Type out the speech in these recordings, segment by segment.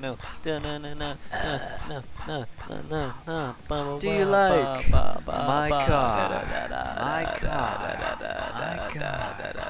no no no no na na na na ba Do you like my car? My car? My car?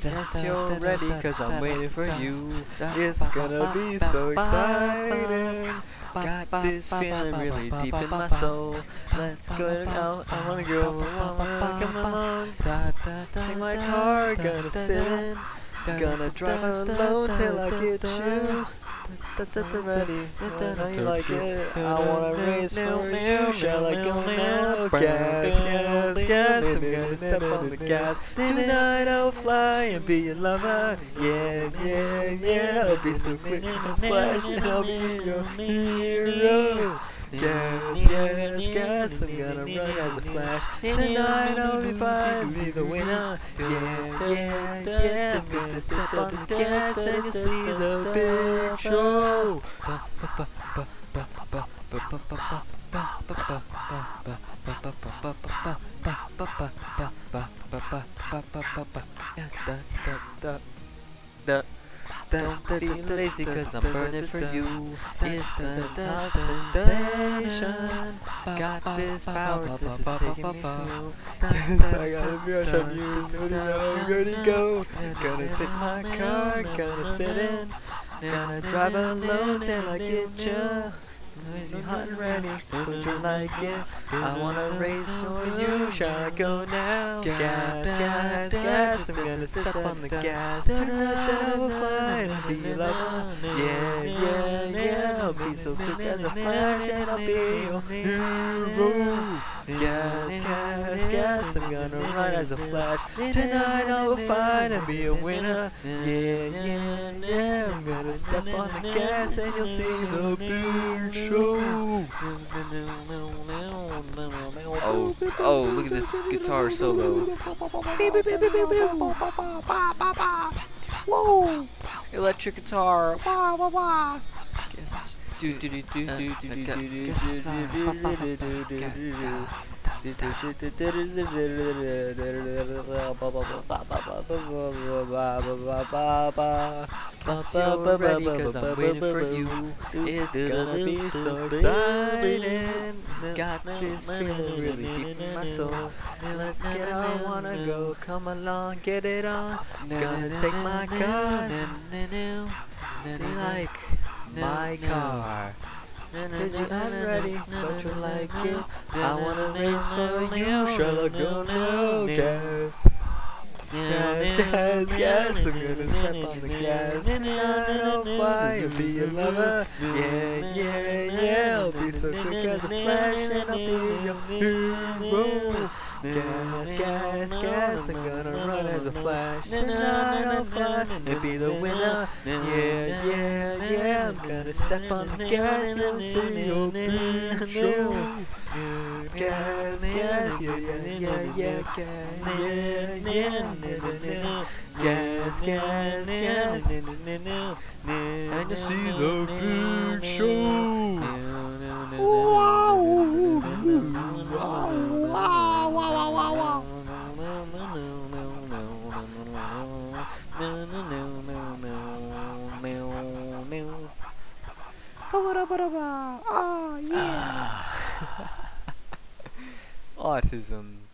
Yes, you're ready cause I'm waiting for you. It's gonna be so exciting. Got this feeling really deep in my soul. Let's go out, I wanna go along, come along Take my car, gonna sit in. Gonna drive alone till I get you ready. I you like it. I wanna race for you. Shall I go now? Gas, gas, gas. I'm gonna step on the gas. Tonight I'll fly and be your lover. Yeah, yeah, yeah. I'll be so quick and splash and I'll be your hero. Gas, gas, gas. I'm gonna run as a flash. Tonight I'll be fine, be the winner. Yeah, yeah, yeah. I'm gonna step on the gas and you'll see the big show. Don't be lazy cause I'm burning for you It's a sensation Got this power, this is taking me to Yes, I got a crush on you Don't know where to go Gonna take my car, gonna sit in Gonna drive alone till I get you Noisy, hot and ready, would you like it? I wanna race for you, shall I go now? Gas, gas, gas, I'm gonna step on the gas. Tonight I will fly and be lover Yeah, yeah, yeah, I'll be so quick as a flash and I'll be your hero Gas, gas, gas, I'm gonna run as a flash Tonight I will find and be a winner Yeah, yeah, yeah, I'm gonna step on the gas and you'll see the big show Oh, oh, look at this guitar solo. Whoa! Electric guitar. Wah, wah, wah. Guess you're ready cause I'm waiting for you It's gonna be so exciting Got this feeling really deep in my soul Let's get on, wanna go, come along, get it on Gonna take my gun Do like my car? Is you ready, but you like it I wanna race for you, shall I go now? Gas Gas, gas, gas, I'm gonna step on the gas I'll fly and be your lover Yeah, yeah, yeah, I'll be so quick as a flash and I'll be your hero Gas, gas, gas, I'm gonna run as a flash Tonight I'll fly and be the winner Yeah, yeah, yeah, I'm gonna step on the gas and I'll see big show Gas, gas, yeah, yeah, yeah, yeah, yeah, yeah, yeah, gas, gas, gas, and you see the big show. Ah, yeah. Autism.